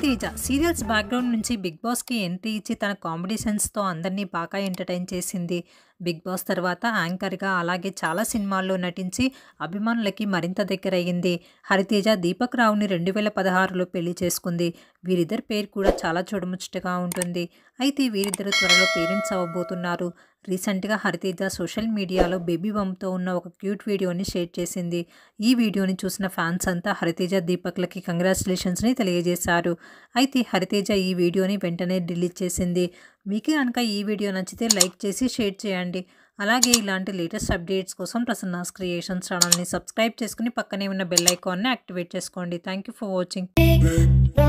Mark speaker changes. Speaker 1: Teja serials background నుంచి big బాస్కి entry ఇచ్చి తన కాంబినేషన్స్తో అందరినీ బాగా ఎంటర్టైన్ చేసింది బిగ్ బాస్ తర్వాత యాంకర్గా అలాగే చాలా సినిమాల్లో నటించి అభిమానులకి మరింత దగ్గరయ్యింది హరితేజ దీపక్ రావుని రెండు వేల పదహారులో పెళ్లి చేసుకుంది వీరిద్దరి పేరు కూడా చాలా చూడముచ్చటగా ఉంటుంది అయితే వీరిద్దరు త్వరలో పేరెంట్స్ అవ్వబోతున్నారు రీసెంట్గా హరితేజ సోషల్ మీడియాలో బేబీ బమ్తో ఉన్న ఒక క్యూట్ వీడియోని షేర్ చేసింది ఈ వీడియోని చూసిన ఫ్యాన్స్ అంతా హరితేజ దీపక్లకి కంగ్రాచులేషన్స్ని తెలియజేశారు అయితే హరితేజ ఈ వీడియోని వెంటనే డిలీట్ చేసింది మీకే కనుక ఈ వీడియో నచ్చితే లైక్ చేసి షేర్ చేయండి అలాగే ఇలాంటి లేటెస్ట్ అప్డేట్స్ కోసం ప్రసన్నాస్ క్రియేషన్స్ ఛానల్ని సబ్స్క్రైబ్ చేసుకుని పక్కనే ఉన్న బెల్ ఐకాన్ని యాక్టివేట్ చేసుకోండి థ్యాంక్ ఫర్ వాచింగ్